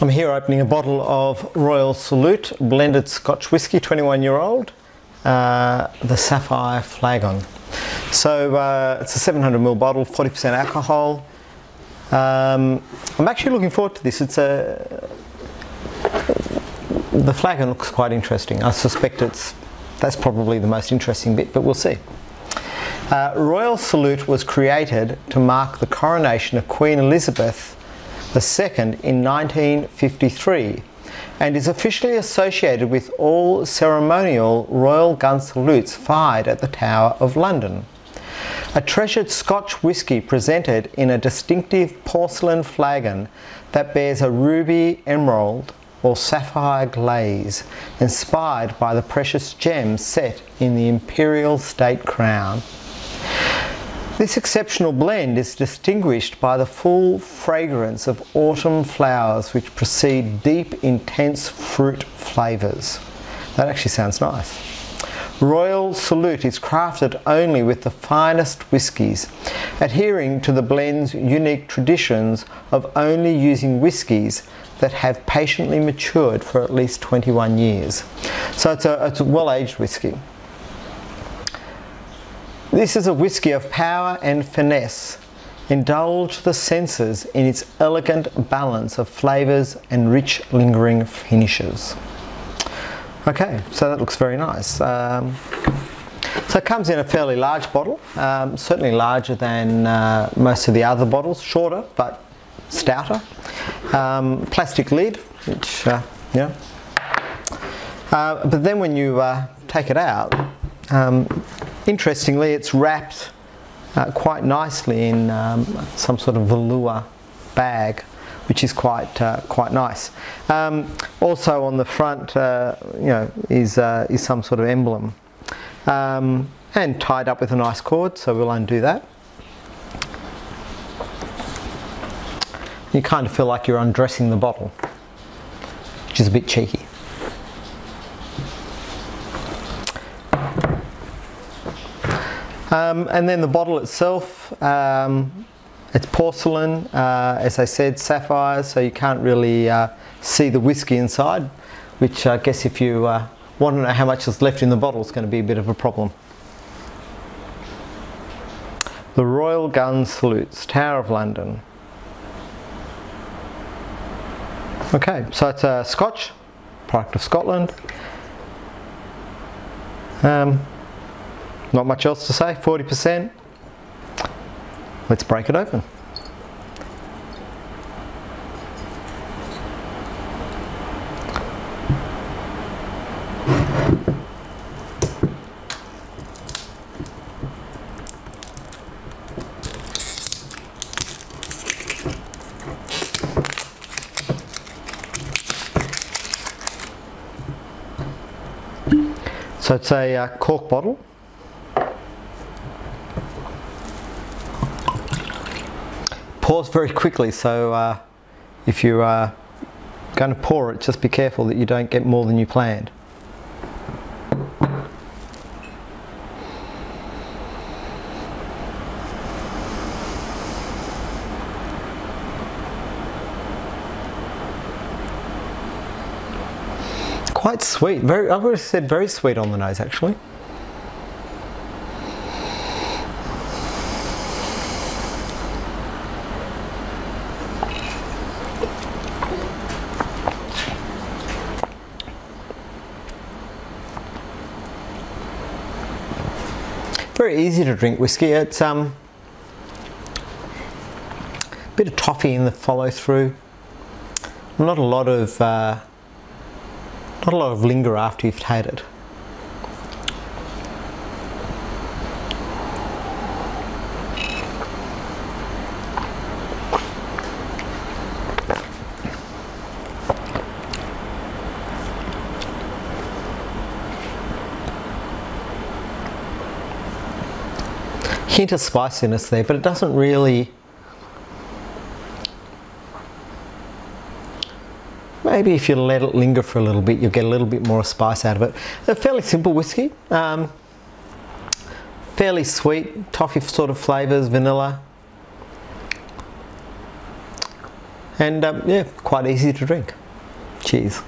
I'm here opening a bottle of Royal Salute blended Scotch whisky, 21 year old, uh, the Sapphire Flagon. So uh, it's a 700ml bottle, 40% alcohol. Um, I'm actually looking forward to this. It's a the flagon looks quite interesting. I suspect it's that's probably the most interesting bit, but we'll see. Uh, Royal Salute was created to mark the coronation of Queen Elizabeth in 1953 and is officially associated with all ceremonial royal gun salutes fired at the Tower of London. A treasured Scotch whisky presented in a distinctive porcelain flagon that bears a ruby, emerald, or sapphire glaze, inspired by the precious gems set in the imperial state crown. This exceptional blend is distinguished by the full fragrance of autumn flowers which precede deep, intense fruit flavours. That actually sounds nice. Royal Salute is crafted only with the finest whiskies, adhering to the blend's unique traditions of only using whiskies that have patiently matured for at least 21 years. So it's a, it's a well-aged whisky. This is a whisky of power and finesse. Indulge the senses in its elegant balance of flavours and rich lingering finishes. Okay, so that looks very nice. Um, so it comes in a fairly large bottle, um, certainly larger than uh, most of the other bottles, shorter but stouter. Um, plastic lid, which, uh, yeah. Uh, but then when you uh, take it out, um, Interestingly, it's wrapped uh, quite nicely in um, some sort of velour bag, which is quite uh, quite nice. Um, also on the front, uh, you know, is uh, is some sort of emblem, um, and tied up with a nice cord. So we'll undo that. You kind of feel like you're undressing the bottle, which is a bit cheeky. Um, and then the bottle itself, um, it's porcelain, uh, as I said, sapphire, so you can't really uh, see the whiskey inside, which I guess if you uh, want to know how much is left in the bottle, it's going to be a bit of a problem. The Royal Gun Salutes, Tower of London. Okay, so it's a Scotch, product of Scotland. Um, not much else to say, 40%. Let's break it open. So it's a uh, cork bottle. Pours very quickly so uh, if you're uh, going to pour it just be careful that you don't get more than you planned. Quite sweet, very, I would have said very sweet on the nose actually. Very easy to drink whiskey. It's um, a bit of toffee in the follow through. Not a lot of uh, not a lot of linger after you've had it. Hint of spiciness there, but it doesn't really. Maybe if you let it linger for a little bit, you'll get a little bit more spice out of it. A fairly simple whiskey, um, fairly sweet, toffee sort of flavours, vanilla. And um, yeah, quite easy to drink. Cheers.